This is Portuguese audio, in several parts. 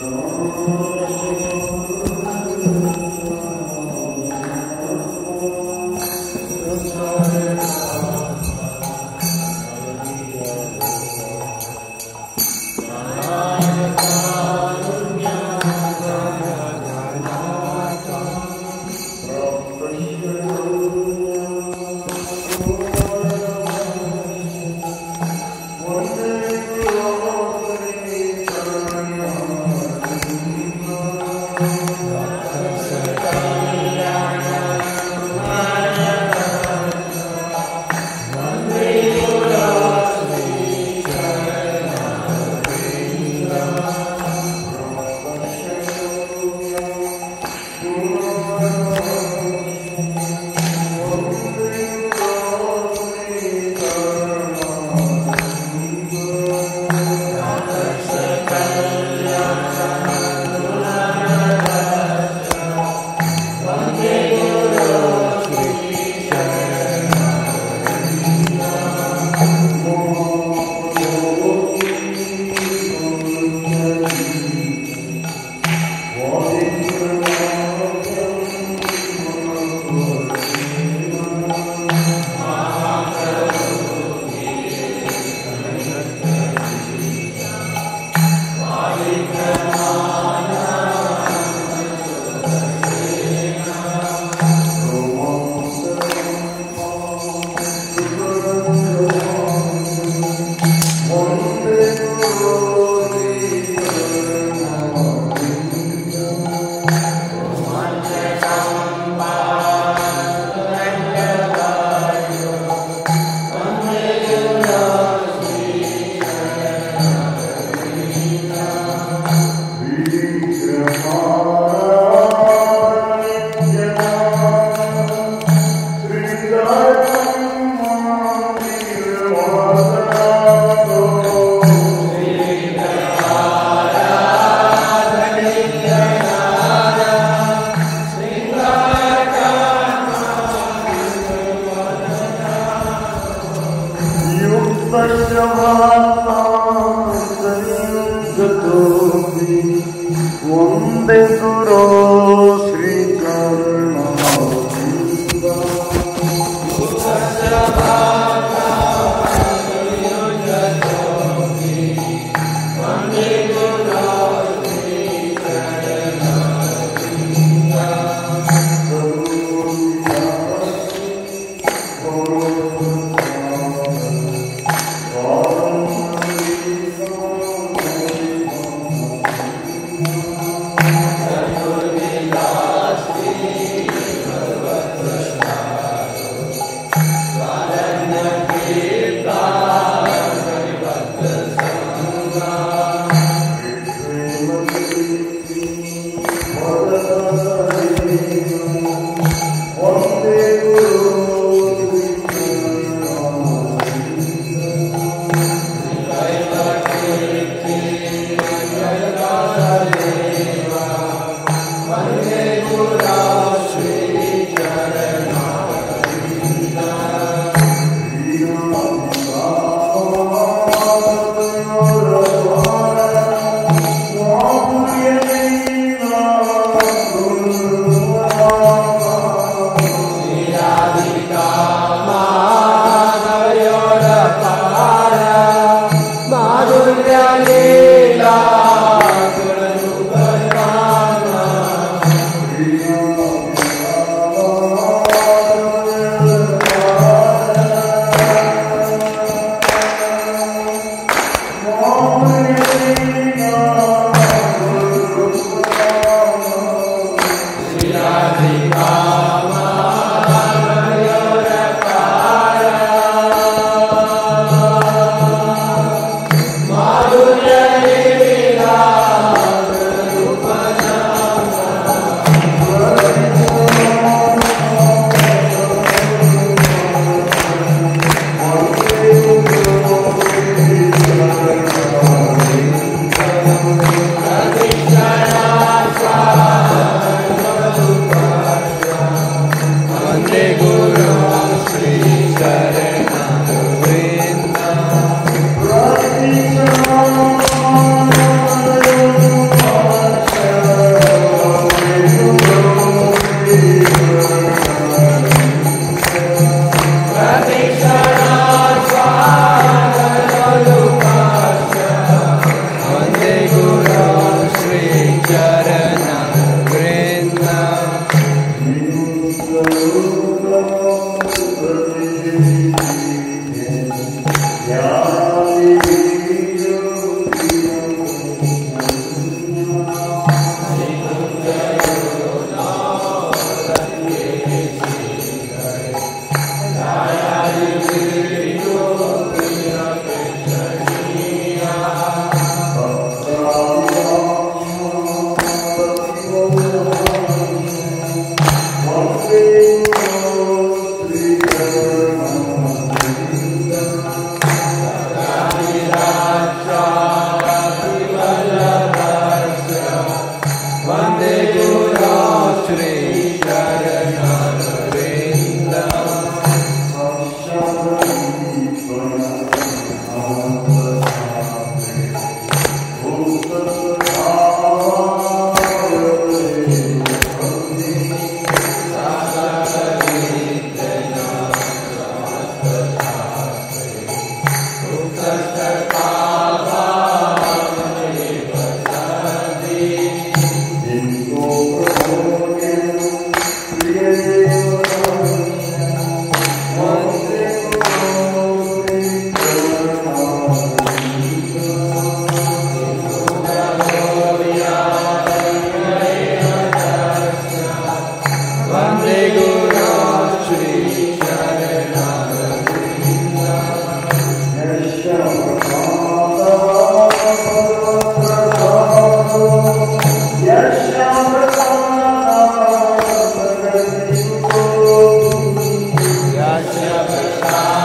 Música Lord. Hare Murad. Gracias.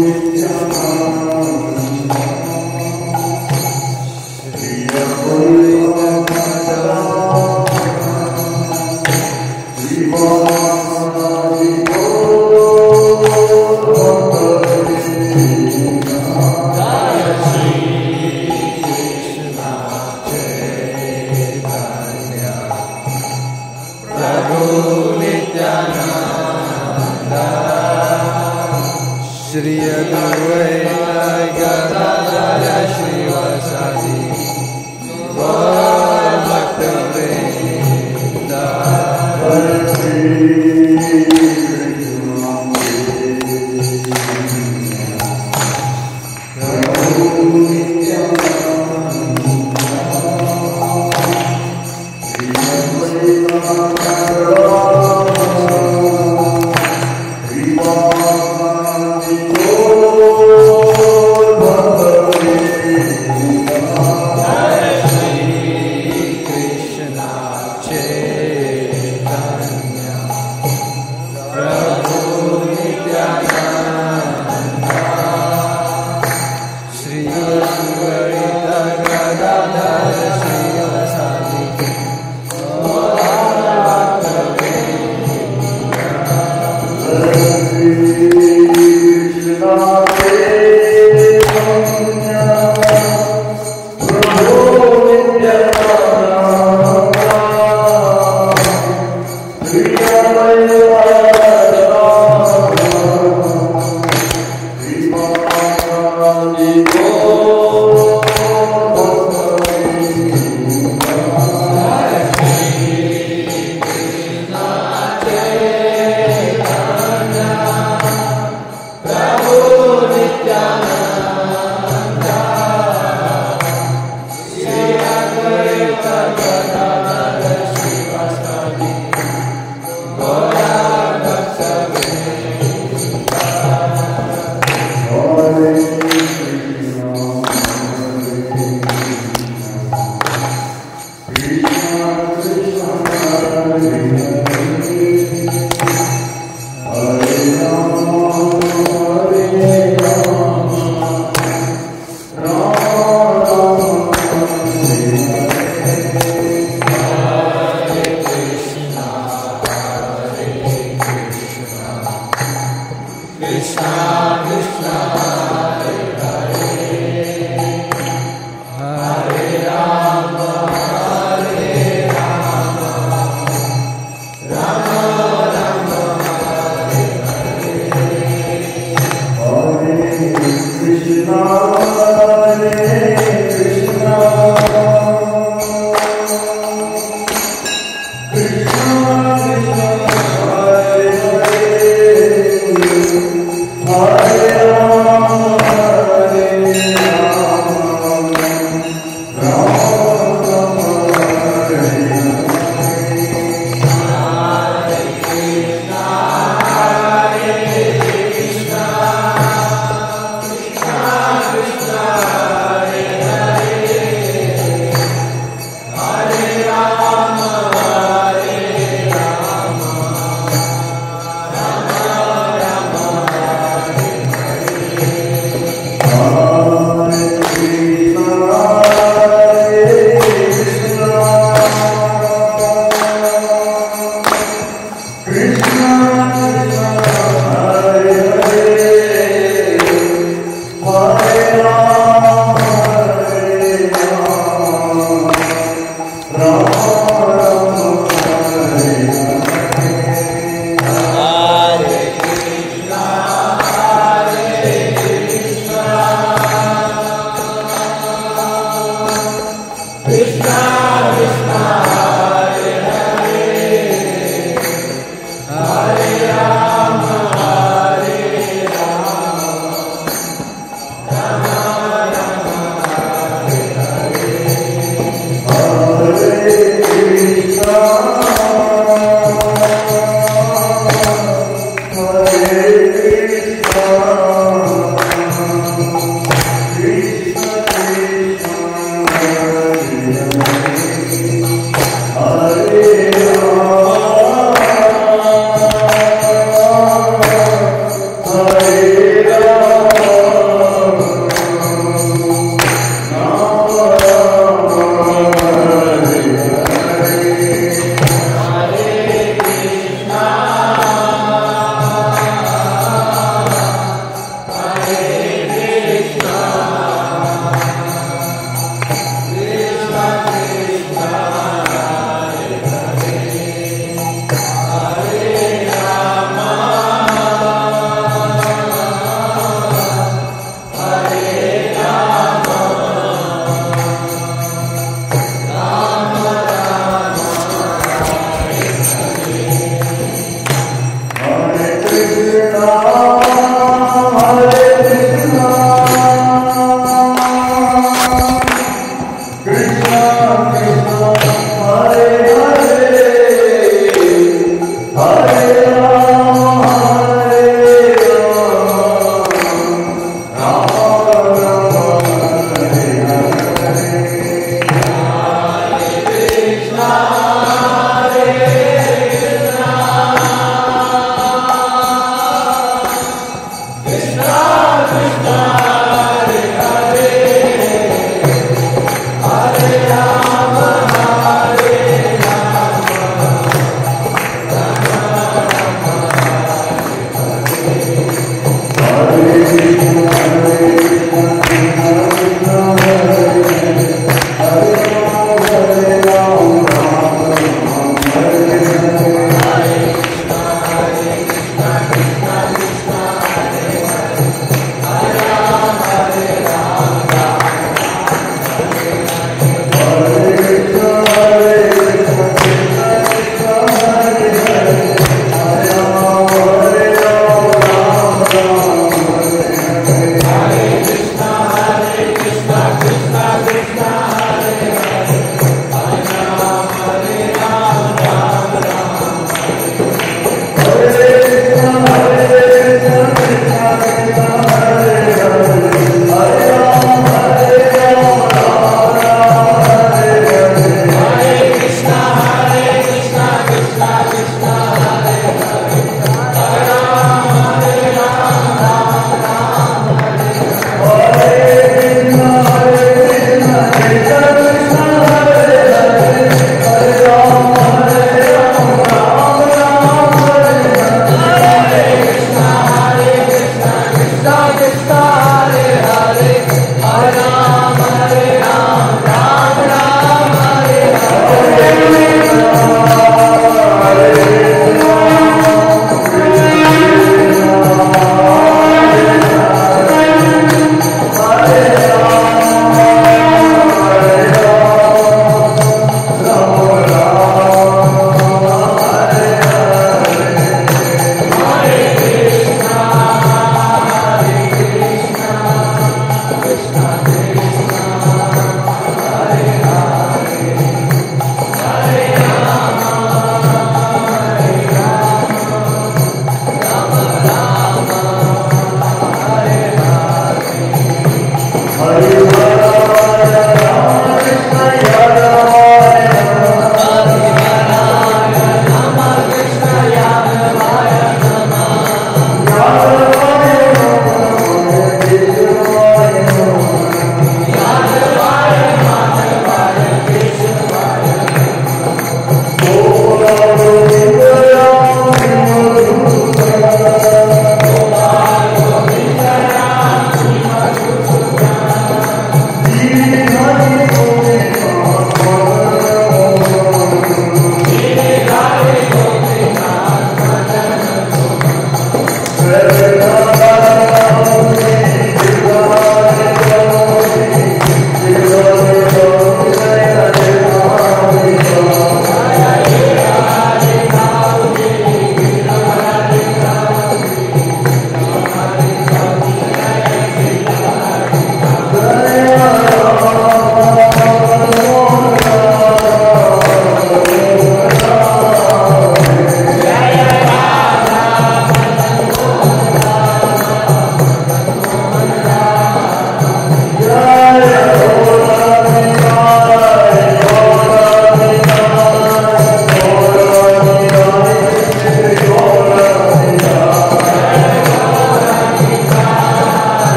Yeah.